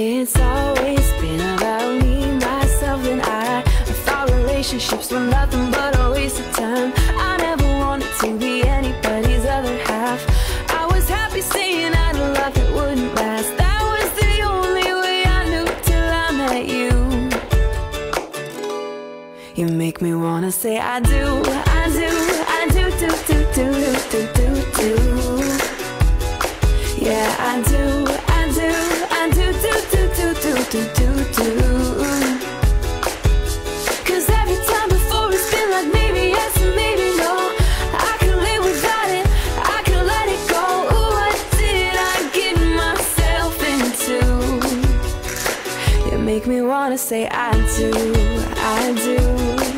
It's always been about me, myself, and I. I thought relationships were nothing but a waste of time. I never wanted to be anybody's other half. I was happy staying out of love that wouldn't last. That was the only way I knew till I met you. You make me wanna say I do, I do. Cause every time before it's been like maybe yes and maybe no. I can live without it, I can let it go. Ooh, what did I get myself into? You make me wanna say I do, I do.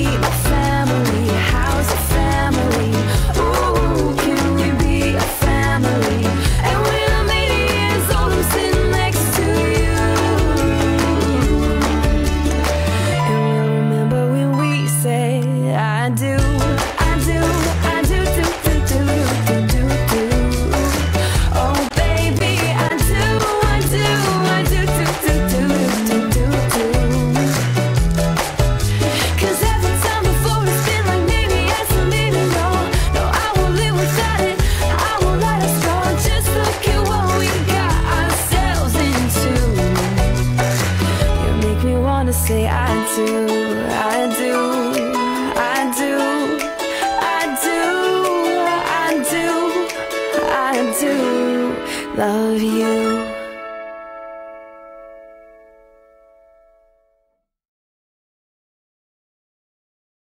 say I do, I do, I do, I do, I do, I do love you.